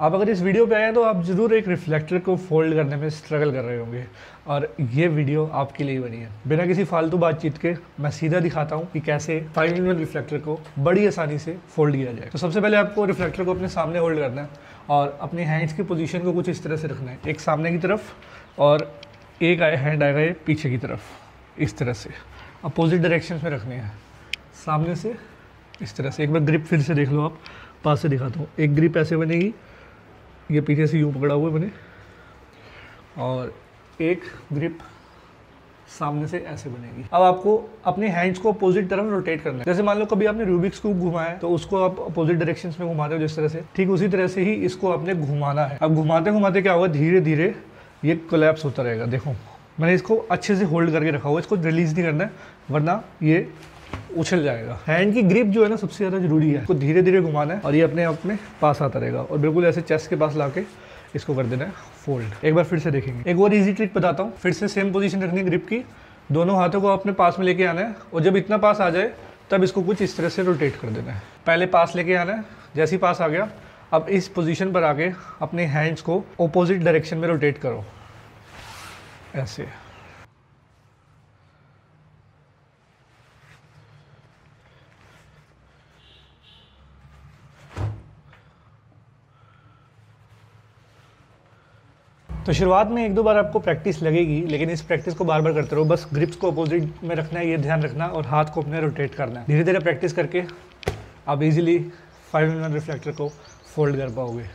आप अगर इस वीडियो पे आए हैं तो आप ज़रूर एक रिफ्लेक्टर को फोल्ड करने में स्ट्रगल कर रहे होंगे। और ये वीडियो आपके लिए बनी है। बिना किसी फालतू बातचीत के मैं सीधा दिखाता हूँ कि कैसे फाइव इन रिफ्लेक्टर को बड़ी आसानी से फोल्ड किया जाए। तो सबसे पहले आपको रिफ्लेक्टर को अपने सामने होल्ड करना है और अपने हैंड्स की पोजिशन को कुछ इस तरह से रखना है। एक सामने की तरफ़ और एक आए हैंड आएगा पीछे की तरफ़। इस तरह से। अपोजिट डायरेक्शन में रखने हैं। सामने से इस तरह से। एक बार ग्रिप फिर से देख लो आप। पास से दिखाता हूँ। एक ग्रिप ऐसे बनेगी ये पीछे से यूँ पकड़ा हुआ है मैंने। और एक ग्रिप सामने से ऐसे बनेगी। अब आपको अपने हैंड्स को अपोजिट तरफ़ रोटेट करना है। जैसे मान लो कभी आपने रूबिक्स क्यूब घुमाया तो उसको आप अपोजिट डायरेक्शन में घुमाते हो जिस तरह से। ठीक उसी तरह से ही इसको आपने घुमाना है। अब घुमाते घुमाते क्या होगा धीरे धीरे ये कोलैप्स होता रहेगा। देखो, मैंने इसको अच्छे से होल्ड करके रखा हुआ इसको रिलीज़ नहीं करना है, वरना ये उछल जाएगा। हैंड की ग्रिप जो है ना, सबसे ज़्यादा ज़रूरी है। इसको धीरे धीरे घुमाना है और ये अपने आप में पास आता रहेगा और बिल्कुल ऐसे चेस्ट के पास लाके इसको कर देना है फोल्ड एक बार फिर से देखेंगे। एक और इजी ट्रिक बताता हूँ। फिर से सेम पोजीशन रखनी है ग्रिप की। दोनों हाथों को अपने पास में लेके आना है और जब इतना पास आ जाए, तब इसको कुछ इस तरह से रोटेट कर देना है। पहले पास लेके आना है। जैसे ही पास आ गया, अब इस पोजीशन पर आके अपने हैंड्स को ऑपोजिट डायरेक्शन में रोटेट करो। ऐसे। तो शुरुआत में एक दो बार आपको प्रैक्टिस लगेगी, लेकिन इस प्रैक्टिस को बार बार करते रहो। बस ग्रिप्स को अपोजिट में रखना है, ये ध्यान रखना और हाथ को अपने रोटेट करना है। धीरे धीरे प्रैक्टिस करके आप इजीली फाइव इन रिफ्लेक्टर को फोल्ड कर पाओगे।